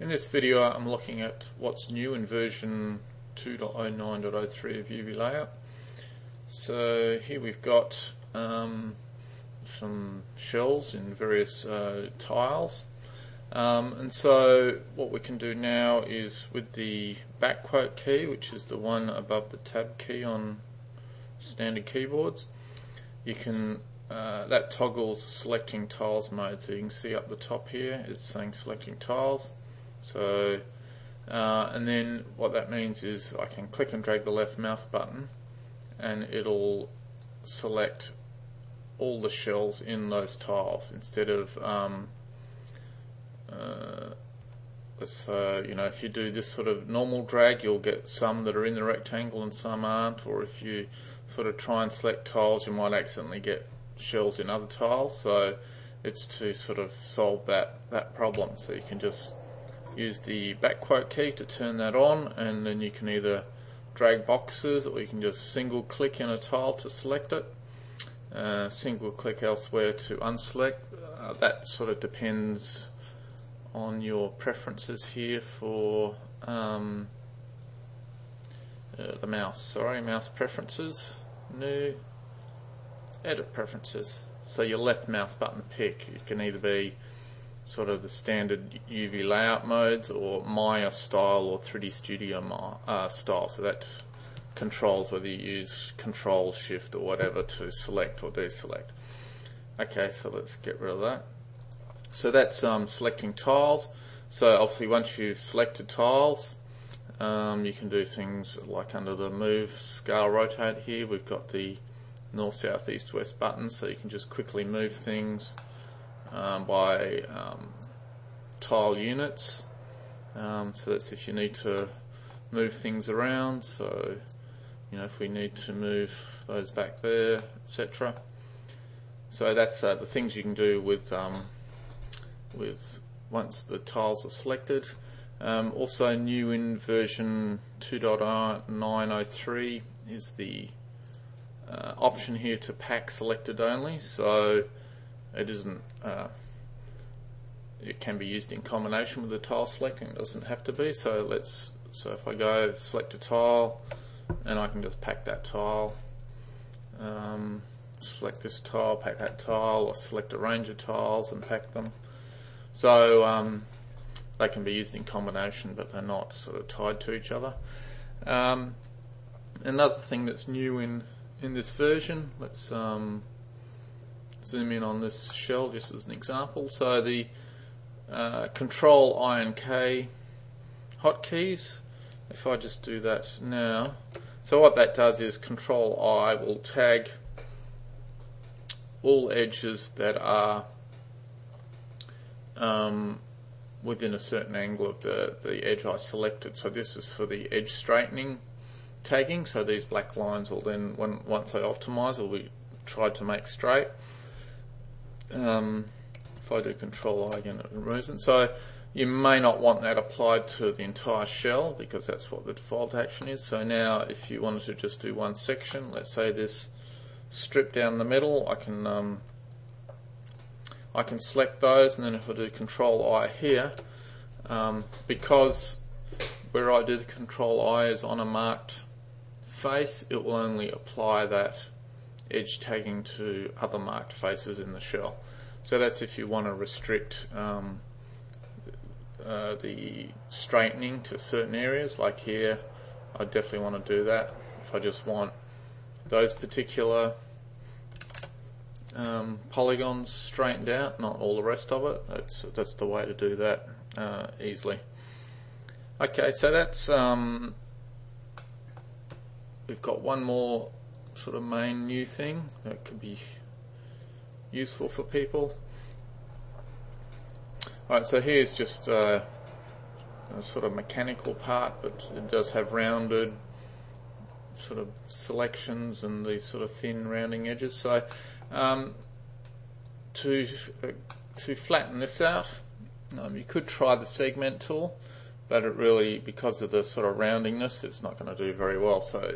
In this video I'm looking at what's new in version 2.09.03 of UV Layout. So here we've got um, some shells in various uh, tiles. Um, and so what we can do now is with the back quote key, which is the one above the tab key on standard keyboards, you can uh, that toggles selecting tiles mode. So you can see up the top here it's saying selecting tiles. So, uh, and then what that means is I can click and drag the left mouse button and it'll select all the shells in those tiles instead of um, uh, uh, you know if you do this sort of normal drag you'll get some that are in the rectangle and some aren't. Or if you sort of try and select tiles you might accidentally get shells in other tiles. So it's to sort of solve that that problem. So you can just use the back quote key to turn that on and then you can either drag boxes or you can just single click in a tile to select it. Uh, single click elsewhere to unselect. Uh, that sort of depends on your preferences here for um, uh, the mouse. Sorry mouse preferences. New. Edit preferences. So your left mouse button pick it can either be sort of the standard UV layout modes or Maya style or 3D Studio uh, style. So that controls whether you use Control Shift or whatever to select or deselect. Okay, so let's get rid of that. So that's um, selecting tiles. So obviously once you've selected tiles, um, you can do things like under the move, scale, rotate here. We've got the north, south, east, west buttons, so you can just quickly move things um, by um, tile units. Um, so that's if you need to move things around. So, you know, if we need to move those back there, etc. So that's uh, the things you can do with um, with once the tiles are selected. Um, also new in version 2.903 is the uh, option here to pack selected only. So it isn't. Uh, it can be used in combination with the tile selecting. It doesn't have to be. So let's. So if I go select a tile, and I can just pack that tile. Um, select this tile, pack that tile, or select a range of tiles and pack them. So um, they can be used in combination, but they're not sort of tied to each other. Um, another thing that's new in in this version, let's um, zoom in on this shell just as an example. So the uh, Control I and K hotkeys, if I just do that now, so what that does is Control I will tag all edges that are um, within a certain angle of the, the edge I selected. So this is for the edge straightening tagging. So these black lines will then, when, once I optimize, will be tried to make straight. Um, if I do Control I again, it removes it. So you may not want that applied to the entire shell because that's what the default action is. So now, if you wanted to just do one section, let's say this strip down the middle, I can um, I can select those, and then if I do Control I here, um, because where I do the Control I is on a marked face, it will only apply that edge tagging to other marked faces in the shell. So that's if you want to restrict um, uh, the straightening to certain areas, like here, I definitely want to do that. If I just want those particular um, polygons straightened out, not all the rest of it, that's, that's the way to do that uh, easily. Okay, so that's, um, we've got one more sort of main new thing that could be useful for people. Alright, so here's just uh, a sort of mechanical part, but it does have rounded sort of selections and these sort of thin rounding edges. So um, to uh, to flatten this out, um, you could try the segment tool, but it really, because of the sort of roundingness, it's not going to do very well. So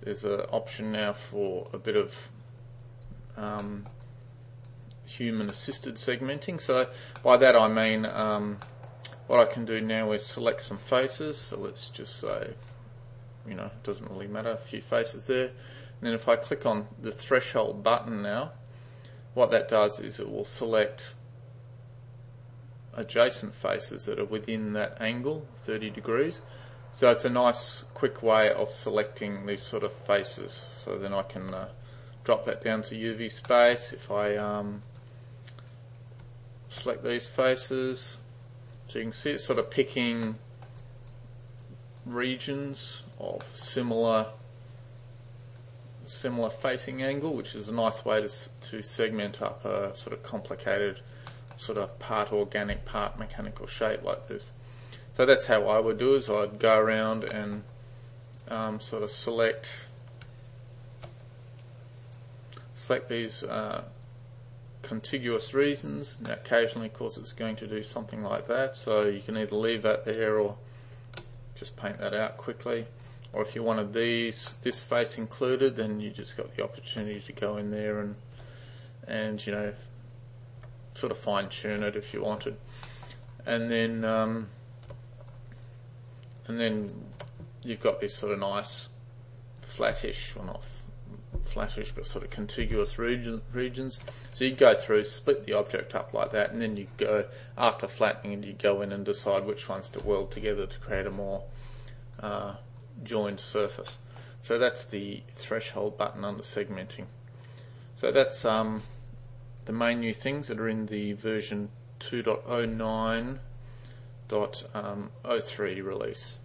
there's an option now for a bit of um, human assisted segmenting. So by that I mean um, what I can do now is select some faces. So let's just say, you know, it doesn't really matter, a few faces there. And then if I click on the threshold button now, what that does is it will select adjacent faces that are within that angle, 30 degrees. So it's a nice quick way of selecting these sort of faces. So then I can uh, drop that down to UV space. If I um, select these faces, so you can see it's sort of picking regions of similar similar facing angle, which is a nice way to, to segment up a sort of complicated sort of part organic, part mechanical shape like this. So that's how I would do is I'd go around and um, sort of select select these uh, contiguous regions. Now occasionally, of course, it's going to do something like that. So you can either leave that there or just paint that out quickly. Or if you wanted these this face included, then you just got the opportunity to go in there and and you know sort of fine tune it if you wanted. And then um, and then you've got this sort of nice flattish, well not flattish, but sort of contiguous region, regions. So you go through, split the object up like that, and then you go, after flattening and you go in and decide which ones to weld together to create a more uh, joined surface. So that's the threshold button under segmenting. So that's um, the main new things that are in the version 2.09 1.03 um, release.